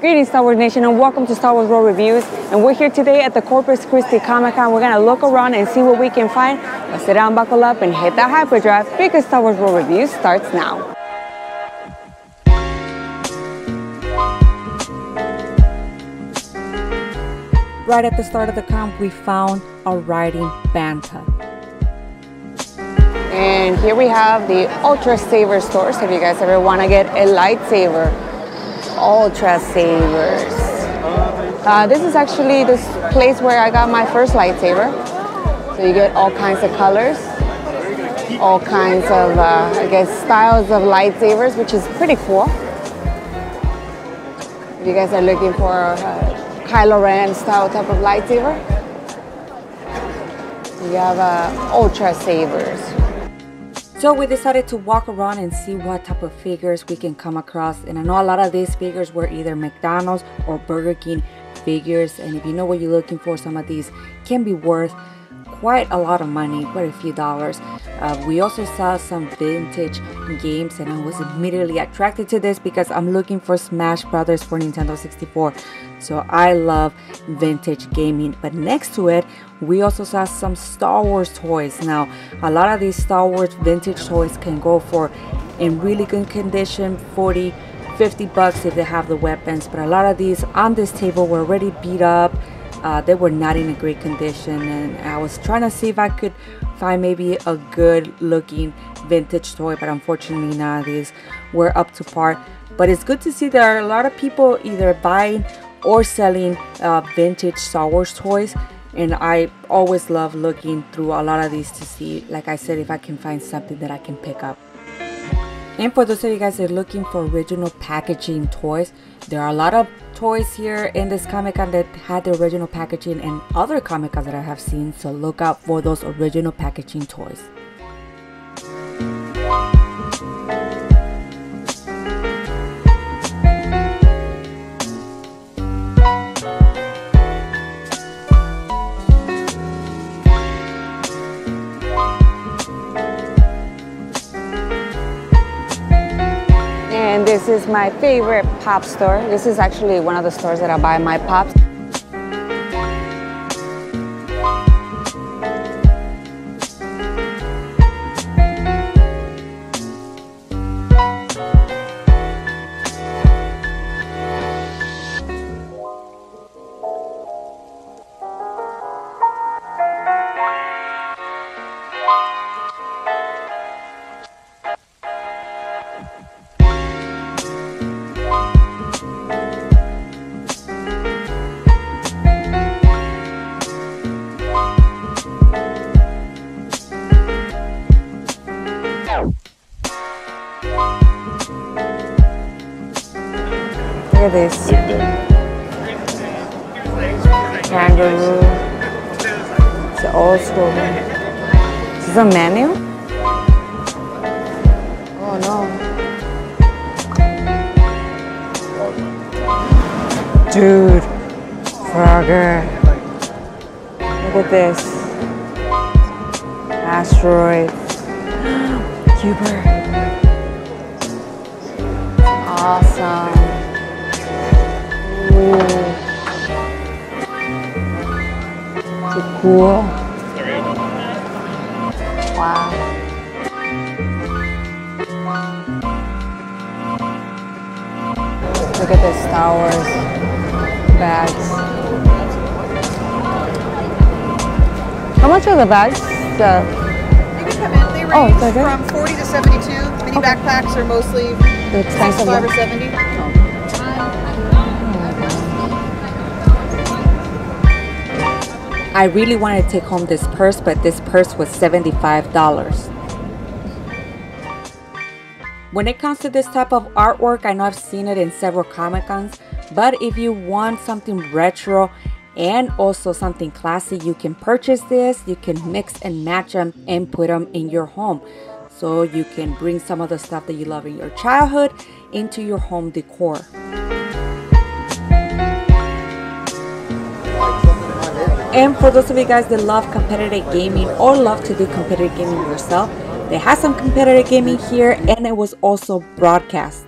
Greetings Star Wars Nation and welcome to Star Wars Ro Reviews. And we're here today at the Corpus Christi Comic Con. We're gonna look around and see what we can find. Let's sit down, buckle up, and hit that hyperdrive because Star Wars Ro Reviews starts now. Right at the start of the camp, we found a riding Bantha. And here we have the Ultra Saber store. So if you guys ever want to get a lightsaber, Ultra Sabers. Uh, this is actually this place where I got my first lightsaber. So you get all kinds of colors, all kinds of, uh, I guess, styles of lightsabers, which is pretty cool. If you guys are looking for uh, Kylo Ren style type of lightsaber. You have uh, Ultra Sabers. So we decided to walk around and see what type of figures we can come across. And I know a lot of these figures were either McDonald's or Burger King figures. And if you know what you're looking for, some of these can be worth quite a lot of money, quite a few dollars. Uh, we also saw some vintage games and I was immediately attracted to this because I'm looking for Smash Brothers for Nintendo 64. So I love vintage gaming. But next to it, we also saw some Star Wars toys. Now, a lot of these Star Wars vintage toys can go for in really good condition 40 50 bucks if they have the weapons but a lot of these on this table were already beat up uh, they were not in a great condition and I was trying to see if I could find maybe a good looking vintage toy but unfortunately none of these were up to par. But it's good to see there are a lot of people either buying or selling uh, vintage Star Wars toys and I always love looking through a lot of these to see like I said if I can find something that I can pick up. And for those of you guys that are looking for original packaging toys, there are a lot of toys here in this Comic Con that had the original packaging and other Comic Cons that I have seen. So look out for those original packaging toys. This is my favorite pop store. This is actually one of the stores that I buy my pops. This. Kangaroo. It's an old school. Is this a menu? Oh no. Dude. Frogger. Look at this. Asteroid. Cuber. Cool. Wow. Look at this Star Wars bags. How much are the bags? The they can come in. They oh, range oh, from 40 to 72. Mini okay. backpacks are mostly the 65 or 70. I really wanted to take home this purse, but this purse was $75. When it comes to this type of artwork, I know I've seen it in several Comic Cons, but if you want something retro and also something classy, you can purchase this, you can mix and match them and put them in your home. So you can bring some of the stuff that you love in your childhood into your home decor. And for those of you guys that love competitive gaming or love to do competitive gaming yourself, they had some competitive gaming here and it was also broadcast.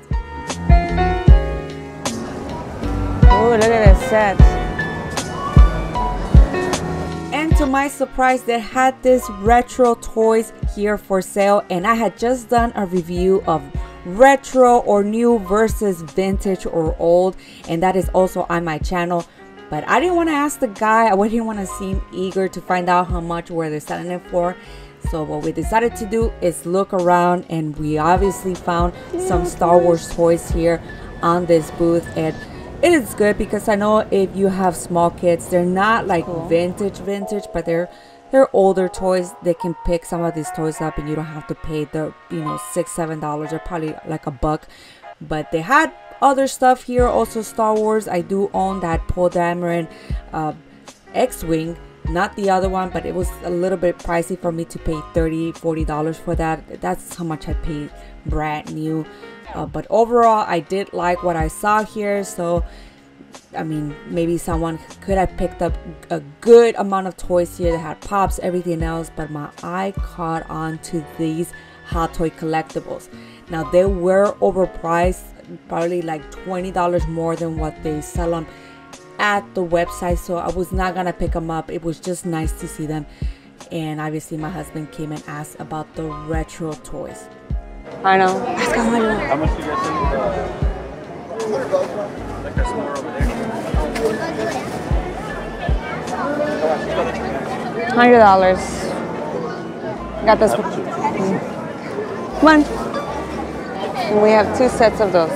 Oh, look at that set. And to my surprise, they had this retro toys here for sale and I had just done a review of retro or new versus vintage or old and that is also on my channel but I didn't want to ask the guy. I didn't want to seem eager to find out how much were they selling it for. So what we decided to do is look around and we obviously found some Star Wars toys here on this booth and it is good because I know if you have small kids they're not like cool. vintage vintage but they're they're older toys. They can pick some of these toys up and you don't have to pay the you know six seven dollars or probably like a buck. But they had other stuff here. Also star wars i do own that Poe Dameron uh, x-wing not the other one but it was a little bit pricey for me to pay 30 40 dollars for that. That's how much i paid brand new. Uh, but overall i did like what i saw here. So I mean, maybe someone could have picked up a good amount of toys here that had pops, everything else, but my eye caught on to these Hot Toy collectibles. Now, they were overpriced, probably like $20 more than what they sell them at the website, so I was not gonna pick them up. It was just nice to see them. And obviously, my husband came and asked about the retro toys. I know. How much do you guys think? Uh, like there's more over there. Hundred dollars. Got this one. Come on. And we have two sets of those.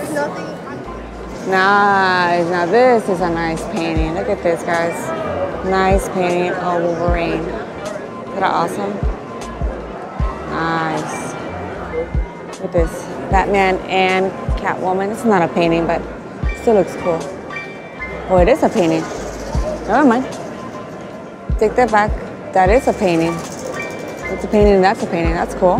Nice. Now this is a nice painting. Look at this, guys. Nice painting of Wolverine. Isn't that awesome? Nice. Look at this. Batman and Catwoman. It's not a painting, but it Still looks cool. Oh, it is a painting. Never mind. Take that back. That is a painting. It's a painting that's a painting. That's cool.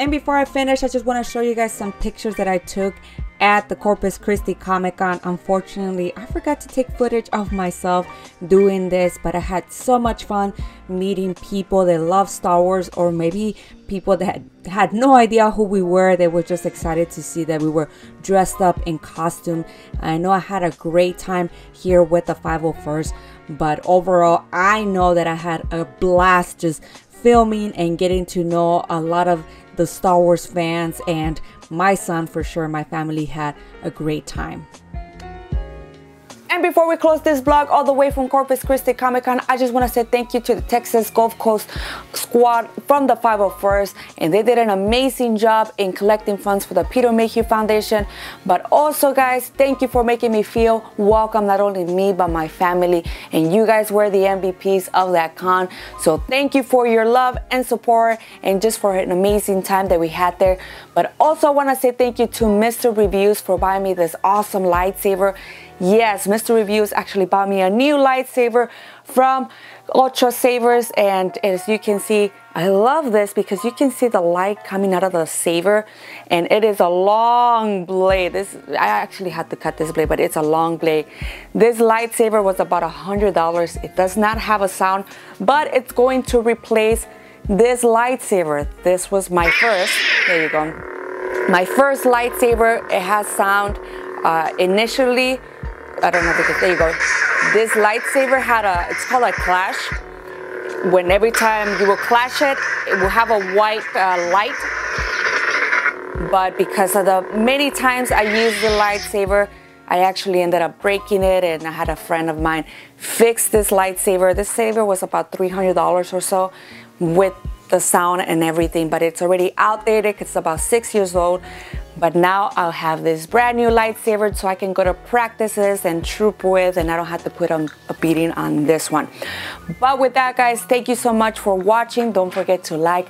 And before I finish, I just want to show you guys some pictures that I took at the Corpus Christi Comic Con. Unfortunately, I forgot to take footage of myself doing this, but I had so much fun meeting people that love Star Wars or maybe people that had no idea who we were. They were just excited to see that we were dressed up in costume. I know I had a great time here with the 501st, but overall, I know that I had a blast just filming and getting to know a lot of the Star Wars fans and my son for sure, my family had a great time. And before we close this vlog all the way from Corpus Christi Comic Con, I just want to say thank you to the Texas Gulf Coast squad from the 501st. And they did an amazing job in collecting funds for the Peter Mayhew Foundation. But also, guys, thank you for making me feel welcome, not only me, but my family. And you guys were the MVPs of that con. So thank you for your love and support and just for an amazing time that we had there. But also, I want to say thank you to Mr. Reviews for buying me this awesome lightsaber. Yes, Mr. Reviews actually bought me a new lightsaber from Ultra Sabers and as you can see, I love this because you can see the light coming out of the saber and it is a long blade. This I actually had to cut this blade, but it's a long blade. This lightsaber was about a hundred dollars. It does not have a sound, but it's going to replace this lightsaber. This was my first. There you go. My first lightsaber. It has sound. Uh, initially, I don't know if it's, there you go. This lightsaber had a, it's called a clash. When every time you will clash it, it will have a white uh, light. But because of the many times I used the lightsaber, I actually ended up breaking it and I had a friend of mine fix this lightsaber. This saber was about $300 or so with the sound and everything, but it's already outdated. It's about six years old. But now I'll have this brand new lightsaber so I can go to practices and troop with and I don't have to put on a beating on this one. But with that guys, thank you so much for watching. Don't forget to like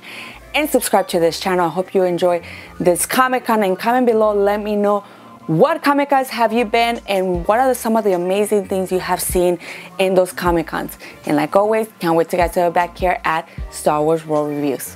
and subscribe to this channel. I hope you enjoy this Comic Con and comment below. Let me know what Comic Cons have you been and what are some of the amazing things you have seen in those Comic Cons. And like always, can't wait to get to back here at Star Wars Ro Reviews.